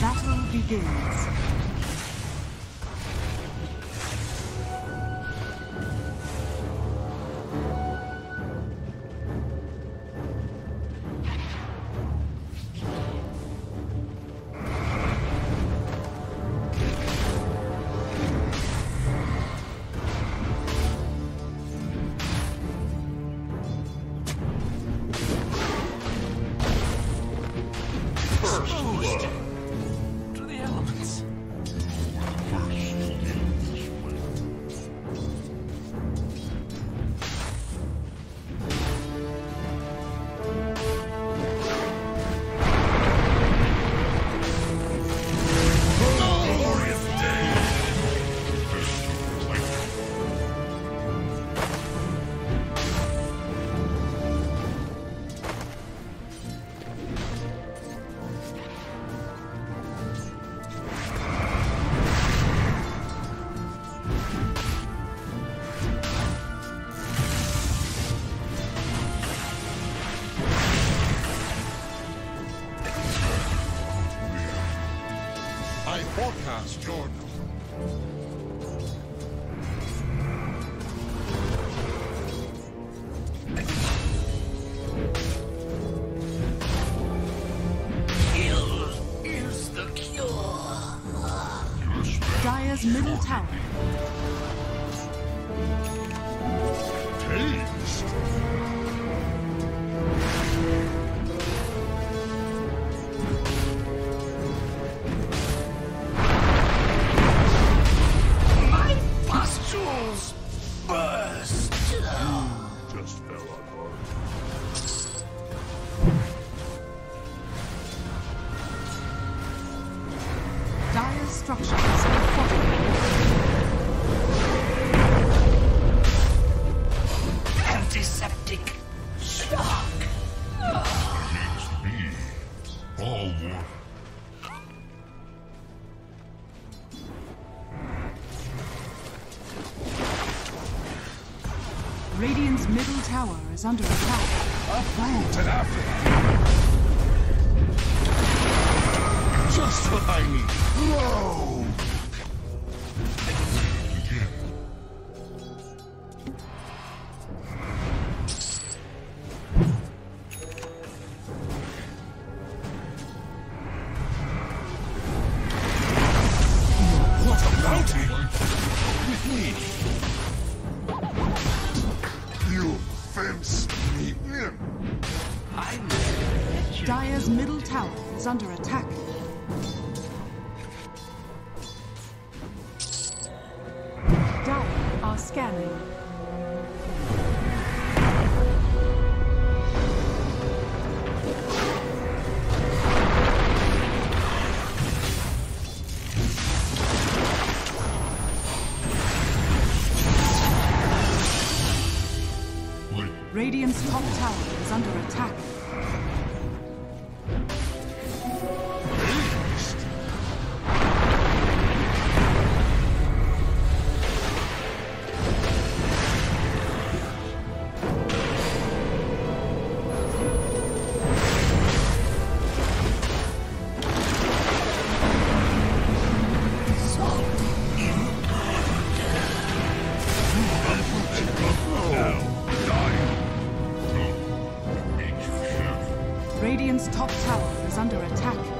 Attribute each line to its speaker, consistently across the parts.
Speaker 1: battle begins.
Speaker 2: I forecast your
Speaker 3: Kill is the cure.
Speaker 1: Dire's middle tower Dire's structures.
Speaker 3: Antiseptic shock.
Speaker 2: Against me. All war.
Speaker 1: Radiant's middle tower is under attack.
Speaker 2: Uproot and aftermath. Just what I need. A bounty! With me. You fence me in.
Speaker 1: Dire's middle tower is under attack. Dire are scanning. Radiant's top tower is under attack. Is under attack.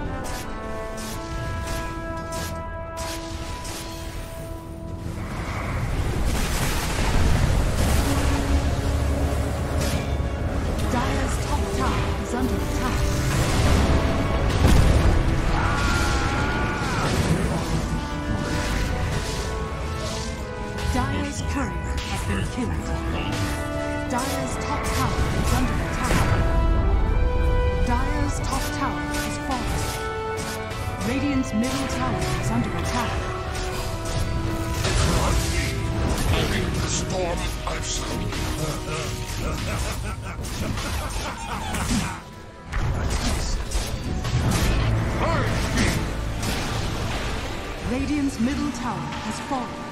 Speaker 1: Middle tower is under attack.
Speaker 2: Storm.
Speaker 1: Radiant's middle tower has fallen.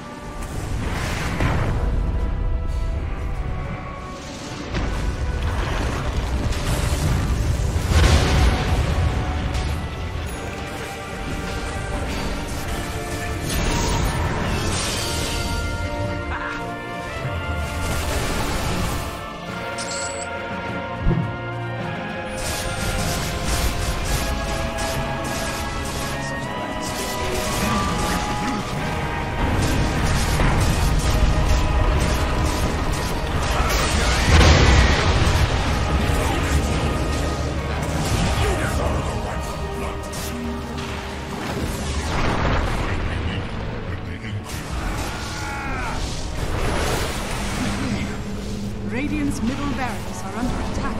Speaker 1: Radiant's middle barracks are under attack.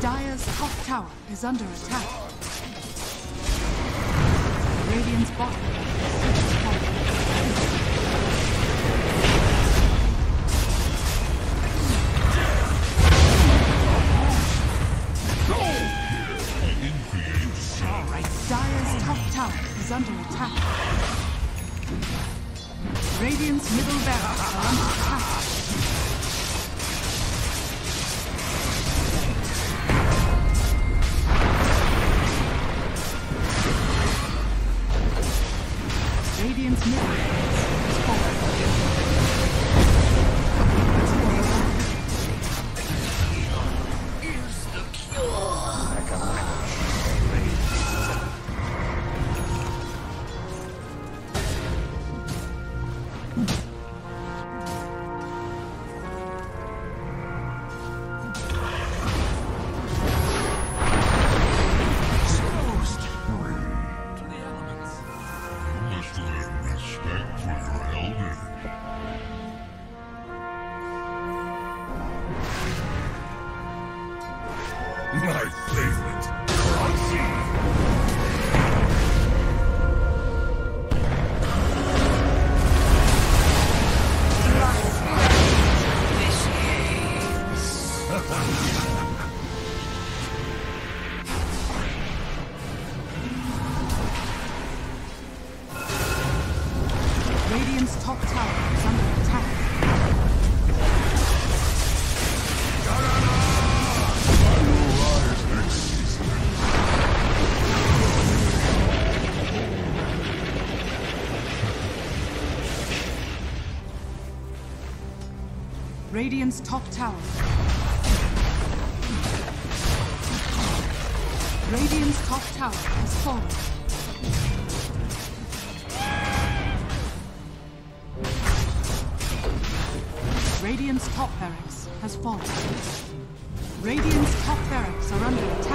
Speaker 1: Dire's top tower is under attack. Radiant's
Speaker 2: My favorite. Crunchy.
Speaker 1: Radiant's top tower is under Radiant's top tower. Radiant's top tower has fallen. Radiant's top barracks has fallen. Radiant's top barracks are under attack.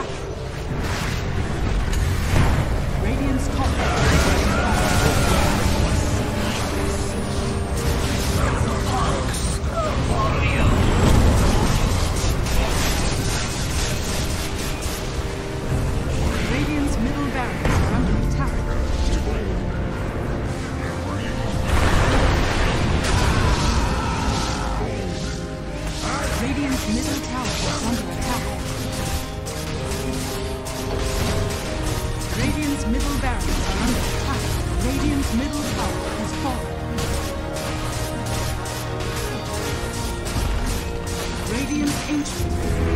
Speaker 1: interest.